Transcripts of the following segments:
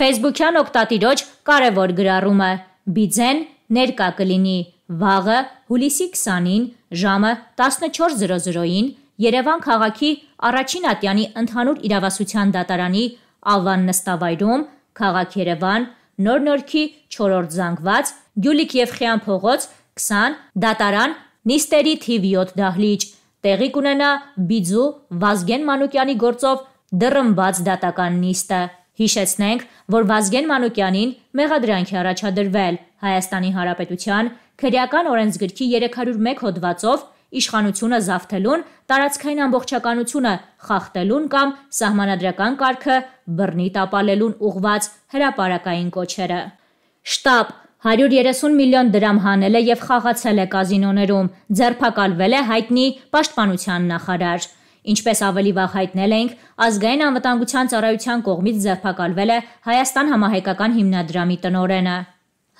Facebook-յան օկտատիրոջ կարևոր գրառումը՝ Բիձեն ներկա կլինի. Վաղը հուլիսի 20-ին ժամը 14:00-ին Երևան քաղաքի առաջին ատյանի ընդհանուր իրավասության դատարանի Ավան նստավայրում, Քաղաք Երևան, Նոր Նորքի 4-րդ զանգված, Գյուլիկ-Եվխեյան փողոց 20, դատարան նիստերի թիվ 7 դահլիճ։ Տեղի կունենա Բիձու Վազգեն Մանուկյանի գործով դռնբաց դատական նիստը։ Հիշեցնենք, որ Վազգեն Մանուկյանին մեղադրանք է առաջադրվել Հայաստանի Հանրապետության քրեական օրենսգրքի 301 հոդվածով իշխանությունը զավթելուն, տարածքային ամբողջականությունը խախտելուն կամ Սահմանադրական կարգը բռնի տապալելուն ուղղված հրապարակային կոչերը։ Շտապ. 130 միլիոն դրամ հանել է եւ խաղացել է կազինոներում, ձերբակալվել է հայտնի պաշտպանության նախարար։ Ինչպես ավելի վաղ հայտնել էինք, Ազգային անվտանգության ծառայության կողմից ձերբակալվել է Հայաստան համահայկական հիմնադրամի տնօրենը։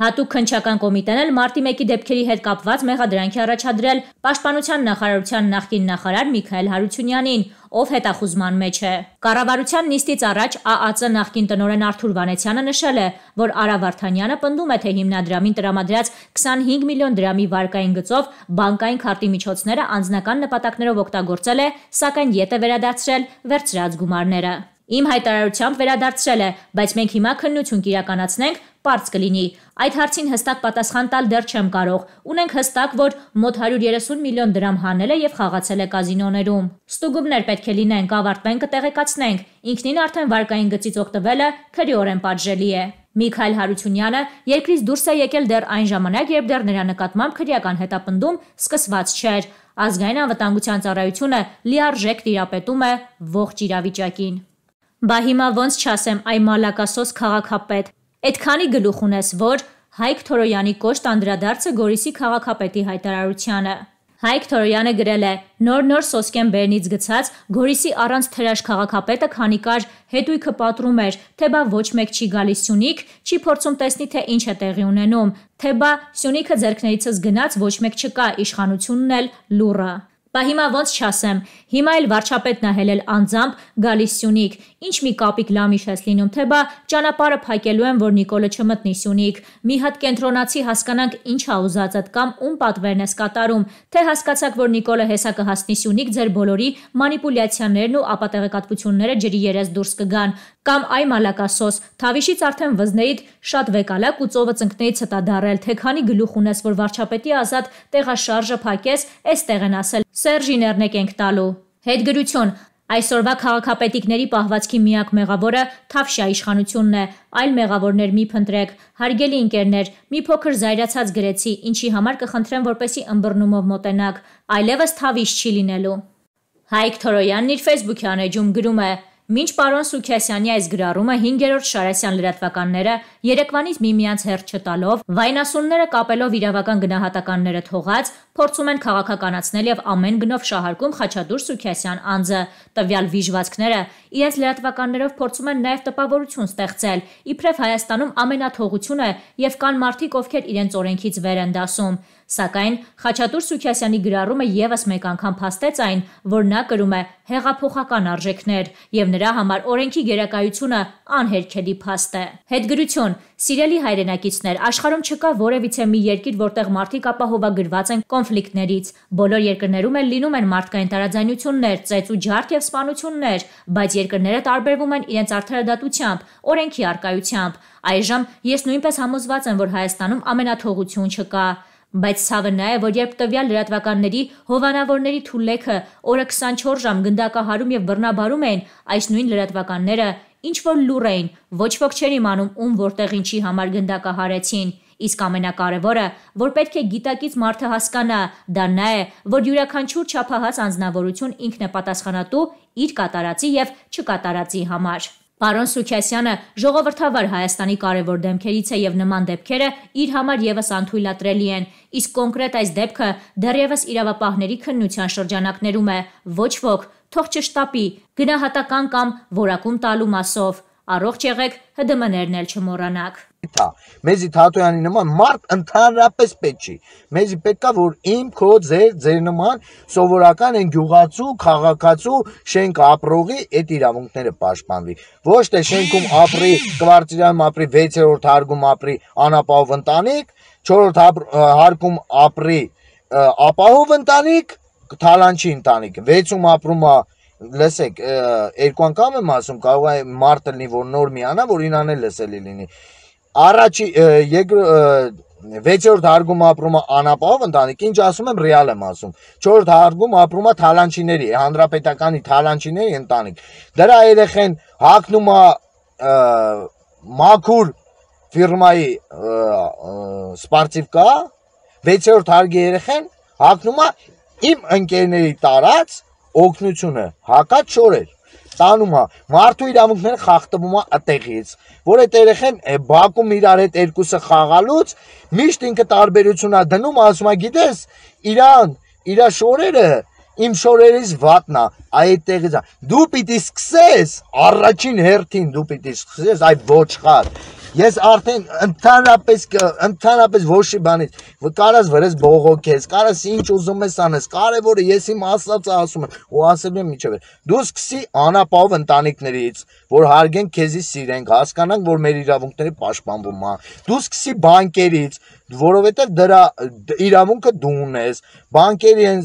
Հատուկ քննչական կոմիտեն էլ մարտի 1-ի դեպքերի հետ կապված մեղադրանք է առաջադրել Պաշտպանության նախարարության նախկին նախարար Միքայել Հարությունյանին, ով հետախուզման մեջ է։ Կառավարության նիստից առաջ ԱԱԾ նախկին տնօրեն Արթուր Վանեցյանը նշել է, որ Արա Վարդանյանը պնդում է, թե հիմնադրամին տրամադրած 25 միլիոն դրամի վարկային գծով բանկային քարտի միջոցները անձնական նպատակներով օգտագործել է, սակայն ետ է վերադարձրել վերցրած գումարները։ Իմ հայտարարությամբ վերադարձրել է, բայց մենք հիմա քննություն կիրականացնենք, պարզ կլինի։ Այդ հարցին հստակ պատասխան տալ դեռ չեմ կարող։ Ունենք հստակ, որ մոտ 130 միլիոն դրամ հանել է եւ խաղացել է կազինոներում։ Ստուգումներ պետք է լինեն, կավարտվեն կտեղեկացնենք։ Ինքնին արդեն վարկային գծից օգտվելը քրեորեն պատժելի է։ Միքայել Հարությունյանը երկրից դուրս է եկել դեռ այն ժամանակ, երբ դեռ նրա նկատմամբ քրեական հետապնդում սկսված չէր։ Ազգային անվտանգության ծառայությունը լիարժեք տիրապետում է ողջ իրավիճակին։ Բա հիմա ոնց չասեմ այ մալակասոս քաղաքապետ։ Այդքանի գլուխ ունես, որ Հայկ Թորոյանի կոշտ անդրադարձը Գորիսի քաղաքապետի հայտարարությանը։ Հայկ Թորոյանը գրել է. Նոր-նոր Սոսկեն Բերնից գցած Գորիսի առանց թրաշ քաղաքապետը քանի կար հետույքը պատրում էր, թե բա ոչ մեկ չի գալիս Սյունիք, չի փորձում տեսնի թե ինչ է տեղի ունենում, թե բա Սյունիքը ձերքներիցս գնաց ոչ մեկ չկա, իշխանությունն էլ լուրը։ Բա հիմա ոնց չասեմ, հիմա էլ վարչապետն է հելել անձամբ գալիս Սյունիք, ինչ մի կապիկ լամիշ ես լինում, թե բա ճանապարհը փակելու են, որ Նիկոլը չմտնի Սյունիք, մի հատ կենտրոնացի հասկանանք ինչ ա ուզածդ կամ ում պատվերն ես կատարում, թե հասկացաք, որ Նիկոլը հեսա կհասնի Սյունիք, ձեր բոլորի մանիպուլյացիաներն ու ապատեղեկատվությունները ջրի երես դուրս կգան, կամ այ մալակասոս, Թավիշից արդեն վզնեիդ շատ վեկալակ ու ծովը ծնկներից հտա դարել, թե քանի գլուխ ունես, որ վարչապետի ազատ տեղաշարժը փակես, էստեղ են ասել Սերժիներն եք տալու։ Հետգրություն Այսօրվա քաղաքապետիկների պահվածքի միակ մեղավորը Թավշյա իշխանությունն է, այլ մեղավորներ մի փնտրեք։ Հարգելի ընկերներ, մի փոքր զայրացած գրեցի, ինչի համար կխնդրեմ, որպեսի ըմբռնումով մոտենաք, այլևս Թավիշ չի լինելու։ Հայկ Թորոյանն իր Facebook-յան էջում գրում է. Մինչ պարոն Սուքիասյանի այս գրառումը 5-րդ Շարասյան լրատվականները Երևանից միմյանց հերթ չտալով, վայնասունները կապելով իրավական գնահատականները թողած, փորձում են քաղաքականացնել եւ ամեն գնով շահարկում Խաչատուր Սուքիասյան անձը։ Տվյալ վիժվածքները իրենց լրատվականներով փորձում են նաեւ տպավորություն ստեղծել, իբրև Հայաստանում ամենաթողությունը եւ կան մարդիկ, ովքեր իրենց օրենքից վեր են դասում։ Սակայն Խաչատուր Սուքիասյանի գրառումը եւս մեկ անգամ փաստեց այն, որ նա կրում է հեղափոխական արժեքներ եւ նրա համար օրենքի գերակայությունը անհերքելի փաստ է։ Հետգրություն Սիրելի հայրենակիցներ, աշխարհում չկա որևիցե մի երկիր, որտեղ մարդիկ ապահովագրված են կոնֆլիկտներից։ Բոլոր երկրներում էլ լինում են մարդկային տարաձայնություններ, ծեծ ու ջարդ եւ սպանություններ, բայց երկրները տարբերվում են իրենց արդարադատությամբ, օրենքի արկայությամբ։ Այժմ ես նույնպես համոզված եմ, որ Հայաստանում ամենաթողություն չկա։ Բայց ցավը նա է, որ երբ տվյալ լրատվականների հովանավորների թուլեքը օրը 24 ժամ գնդակահարում եւ բռնաբարում էին, այս նույն լրատվականները ինչ որ լուր էին, ոչ ոք չէր իմանում ում որտեղ ինչի համար գնդակահարեցին։ Իսկ ամենակարևորը, որ պետք է գիտակից մարդը հասկանա, դա նա է, որ յուրաքանչյուր չափահաս անznավորություն ինքն է պատասխանատու իր կատարածի եւ չկատարածի համար։ Պարոն Սուքյասյանը ժողովրդավար Հայաստանի կարևոր դեմքերից է եւ նման դեպքերը իր համար եւս անթույլատրելի են, իսկ կոնկրետ այս դեպքը դեռևս իրավապահների քննության շրջանակներում է։ Ոչ ոք թող չշտապի գնահատական կամ որակում տալու մասով։ Առողջ եղեք, ՀԴՄ-ներն էլ չմոռանաք։ Թա մեզի Թաթոյանի նման մարդ ընդհանրապես պետք չի։ Մեզի պետքա որ իմ քո ձեր ձեր նման սովորական են գյուղացու, քաղաքացու, շենք ապրողի այդ իրավունքները պաշտպանվի։ Ոչ թե շենքում ապրի, կվարտիրայում ապրի, 6-րդ հարգում ապրի անապահով ընտանիք, 4-րդ հարկում ապրի ապահով ընտանիք, թալանչի ընտանիք, 6-ում ապրում է լսեք, երկու անգամ եմ ասում, կարող է մարտը լինի, որ նոր միանա, որ ինան էլ լսելի լինի։ Առաջի 6-րդ հարգում ապրում է անապահով ընտանիք, ինչ ասում եմ, ռեալ եմ ասում։ 4-րդ հարգում ապրում է թալանչիների, հանրապետականի թալանչիների ընտանիք։ Դրա երեխեն հակնում է մաքուր ֆիրմայի սպարտիվ կա, 6-րդ հարգի երեխեն հակնում է իմ ընկերների տարած օգնությունը հակած շորեր տանում է մարդու իրավունքները խախտվում է այդտեղից որ այդ երեխեն բակում իրար հետ երկուսը խաղալուց միշտ ինքը տարբերություն է դնում ասում է գիտես իրան իրա շորերը իմ շորերից վատնա այդտեղից դու պիտի սկսես առաջին հերթին դու պիտի սկսես այդ ոչխար Ես արդեն ընդհանրապես ընդհանրապես ոչի բանից կարաս վրես բողոքես, կարաս ինչ ուզում ես անես, կարևորը ես իմ ասածը ասում եմ ու ասել եմ միջև։ Դու սկսի անապահով ընտանիքներից, որ հարգեն քեզի սիրենք, հասկանանք, որ մեր իրավունքները պաշտպանվում է։ Դու սկսի բանկերից, որովհետև դրա իրավունքը դու ունես բանկերի են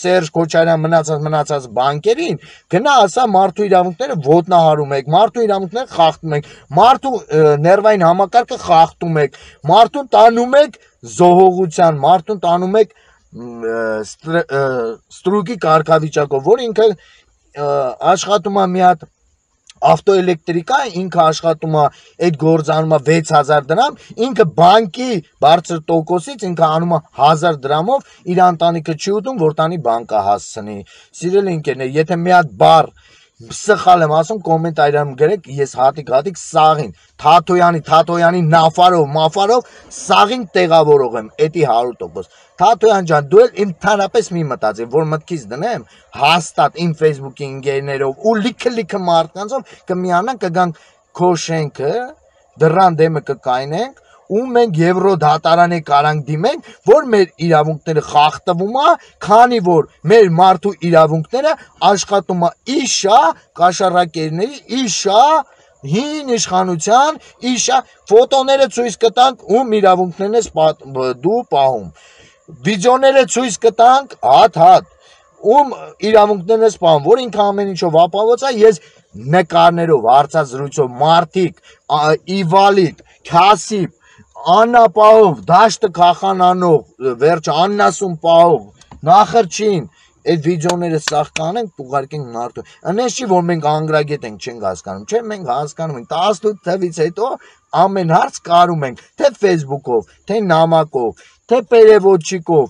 Սերժ Քոչարյան մնացած մնացած բանկերին գնա ասա մարդու իրավունքները ոտնահարում եք մարդու իրավունքները խախտում եք մարդու ներվային համակարգը խախտում եք մարդուն տանում եք զոհողության մարդուն տանում եք ստրուկի կարգավիճակով որ ինքը աշխատում է մի հատ ավտոէլեկտրիկա ինքը աշխատում է այդ գործանում է 6000 դրամ ինքը բանկի բարձր տոկոսից ինքը անում է 1000 դրամով իր ընտանիքը չի ուտում որ տանի բանկա հասցնի սիրելի ընկերներ եթե մի հատ բար սխալ եմ ասում կոմենտ այրանում գրեք ես հատիկ հատիկ սաղին Թաթոյանի Թաթոյանի նաֆարով մաֆարով սաղին տեղավորող եմ էդի 100% Թաթոյան ջան դու էլ ընդհանրապես մի մտածի որ մտքից դնեմ հաստատ իմ Facebook-ի ընկերներով ու լիքը լիքը մարդկանցով կմիանան կգան քո շենքը դրան դեմը կկայնենք ու մենք եվրո դատարանի կարանք դիմենք, որ մեր իրավունքները խախտվում է, քանի որ մեր մարդու իրավունքները աշխատում է իշա կաշառակերների, իշա հին իշխանության, իշա ֆոտոները ցույց կտանք ում իրավունքներն ես դու պահում։ Վիդեոները ցույց կտանք հատ-հատ ում իրավունքներն ես պահում, որ ինքը ամեն ինչով ապահոված է, ես նկարներով, հարցազրույցով, մարտիկ, իվալիդ, քասիպ, անապահով, դաշտը քախանանող, վերջ աննասում պահող, նախրջին այդ վիդեոները սաղ կանենք, ուղարկենք մարդու։ Անես չի որ մենք անգրագետ ենք, չենք հասկանում, չէ, մենք հասկանում ենք 18 թվից հետո ամեն հարց կարում ենք, թե Facebook-ով, թե նամակով, թե պերևոչիկով,